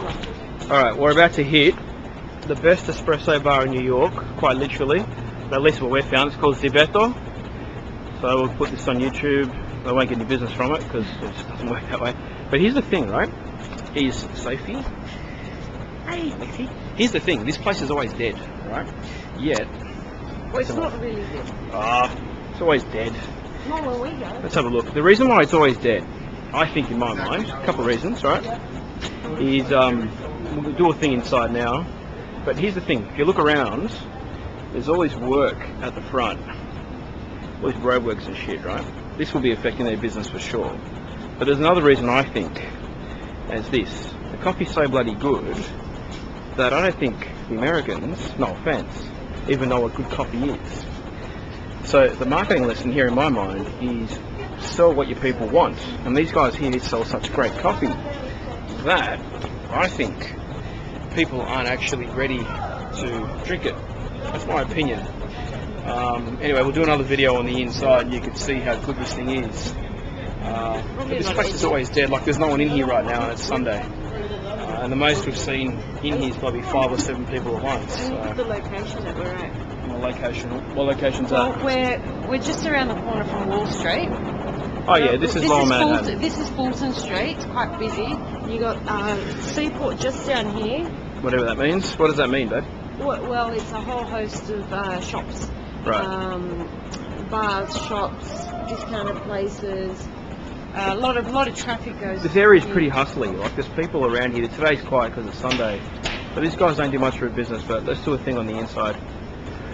Alright, we're about to hit the best espresso bar in New York, quite literally. At least what we've found. It's called Zibetto. So we'll put this on YouTube. I won't get any business from it because it just doesn't work that way. But here's the thing, right? Is Sophie. Hey, Lexi. Here's the thing. This place is always dead, right? Yet, Well, it's not really good. ah, it's always dead. Not where we go. Let's have a look. The reason why it's always dead, I think in my mind, a couple of reasons, right? Is um, we'll do a thing inside now, but here's the thing: if you look around, there's always work at the front, all these roadworks and shit, right? This will be affecting their business for sure. But there's another reason I think, as this: the coffee's so bloody good that I don't think the Americans, no offense, even know what good coffee is. So the marketing lesson here in my mind is sell what your people want. And these guys here sell such great coffee that I think people aren't actually ready to drink it. That's my opinion. Um, anyway, we'll do another video on the inside and you can see how good this thing is. Uh, this place is always dead, like there's no one in here right now and it's Sunday. Uh, and the most we've seen in here is probably five or seven people at once. And look at So, the location that we're at. what location? What location's Well, that? we're we're just around the corner from Wall Street. Oh yeah, this is Lower Fulton, this is Fulton Street. It's quite busy. You got uh, Seaport just down here. Whatever that means. What does that mean, babe? Well, well, it's a whole host of uh, shops. Right. Um, bars, shops, discounted places. A lot of lot of traffic goes. This area is pretty hustly. Like there's people around here. Today's quiet because it's Sunday, but these guys don't do much for a business. But let's do a thing on the inside.